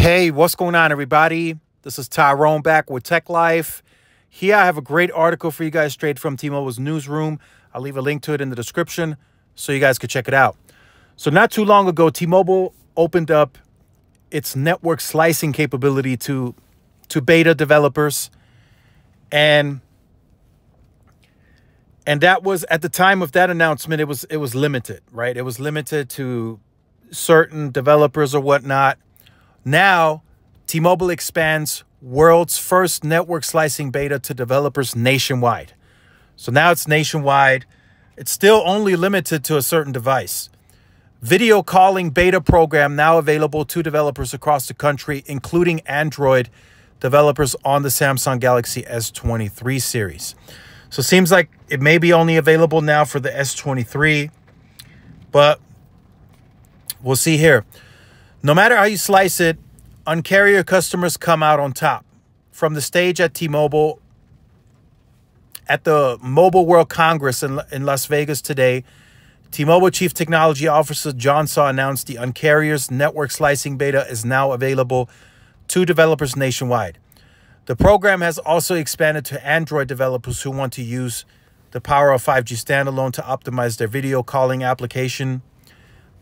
Hey, what's going on, everybody? This is Tyrone back with Tech Life. Here I have a great article for you guys straight from T-Mobile's newsroom. I'll leave a link to it in the description so you guys could check it out. So not too long ago, T-Mobile opened up its network slicing capability to to beta developers and and that was at the time of that announcement it was it was limited right it was limited to certain developers or whatnot now t-mobile expands world's first network slicing beta to developers nationwide. So now it's nationwide. It's still only limited to a certain device. Video calling beta program now available to developers across the country including android developers on the samsung galaxy s23 series. So it seems like it may be only available now for the S23, but we'll see here. No matter how you slice it, Un-carrier customers come out on top. From the stage at T-Mobile, at the Mobile World Congress in, in Las Vegas today, T-Mobile Chief Technology Officer John Saw announced the Un-carrier's network slicing beta is now available to developers nationwide. The program has also expanded to Android developers who want to use the power of 5G standalone to optimize their video calling application,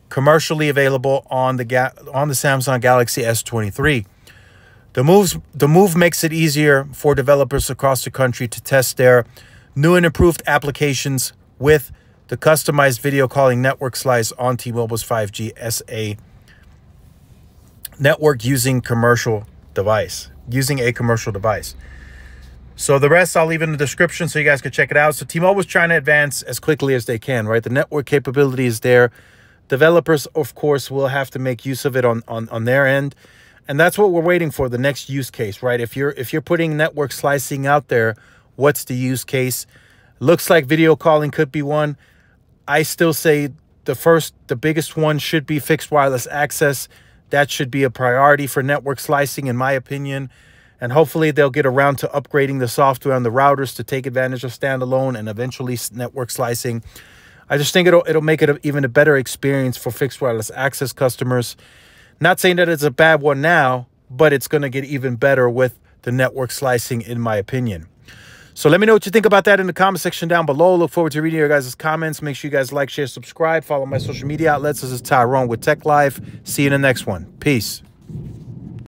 commercially available on the Ga on the Samsung Galaxy S23. The moves the move makes it easier for developers across the country to test their new and improved applications with the customized video calling network slice on T-Mobile's 5G SA network using commercial device using a commercial device. So the rest I'll leave in the description so you guys can check it out. So T-Mobile was trying to advance as quickly as they can, right? The network capability is there. Developers, of course, will have to make use of it on, on, on their end. And that's what we're waiting for, the next use case, right? If you're if you're putting network slicing out there, what's the use case? Looks like video calling could be one. I still say the first, the biggest one should be fixed wireless access. That should be a priority for network slicing, in my opinion. And hopefully they'll get around to upgrading the software on the routers to take advantage of standalone and eventually network slicing. I just think it'll it'll make it a, even a better experience for fixed wireless access customers. Not saying that it's a bad one now, but it's going to get even better with the network slicing, in my opinion. So let me know what you think about that in the comment section down below. Look forward to reading your guys' comments. Make sure you guys like, share, subscribe. Follow my social media outlets. This is Tyrone with Tech Life. See you in the next one. Peace.